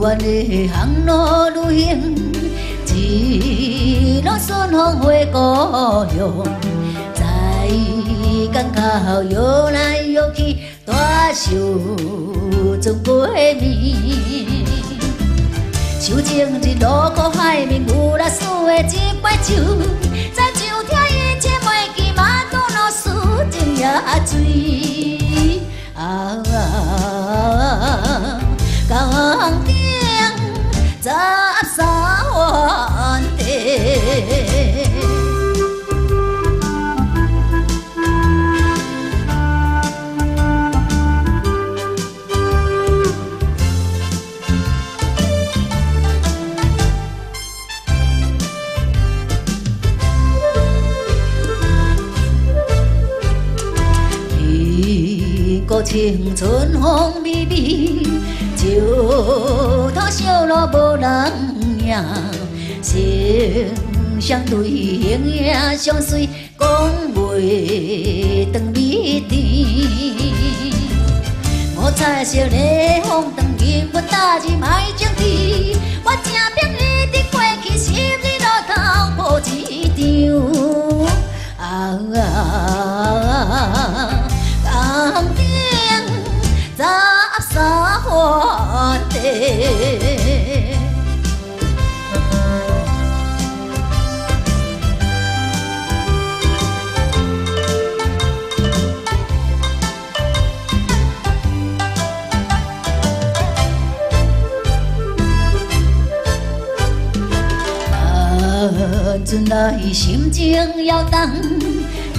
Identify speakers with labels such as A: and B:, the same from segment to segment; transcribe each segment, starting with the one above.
A: 阮的航路旅行，一路顺风回故乡，在港口摇来摇去，大笑总过暝。手情一路过海面，有来输的一杯，酒江顶十三湾地。故青春风微微，石头小路无人影，心相对形影相随，讲袂长美甜。五彩色的风灯，引我大日卖情趣，我正拼一直过去，心里路头无一张。啊！啊，阵来心情摇动，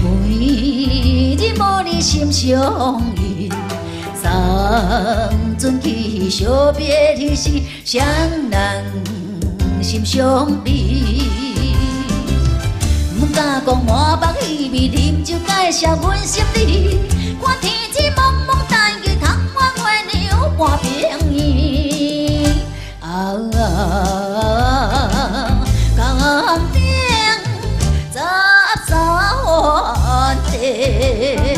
A: 每日无你心相印。送惜别离时，双人心相离。不敢讲满腹意味，啉酒介绍阮心理。看天气蒙蒙淡去，窗外月亮半平圆。啊，江顶十三湾地。